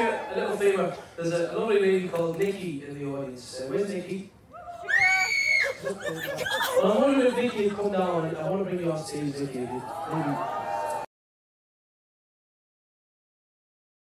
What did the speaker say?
you a little favour. There's a, lovely lady called Nikki in the audience. Uh, where's Nikki? Well, I'm wondering if Nikki would come down. I want to bring you on stage, Nikki. Maybe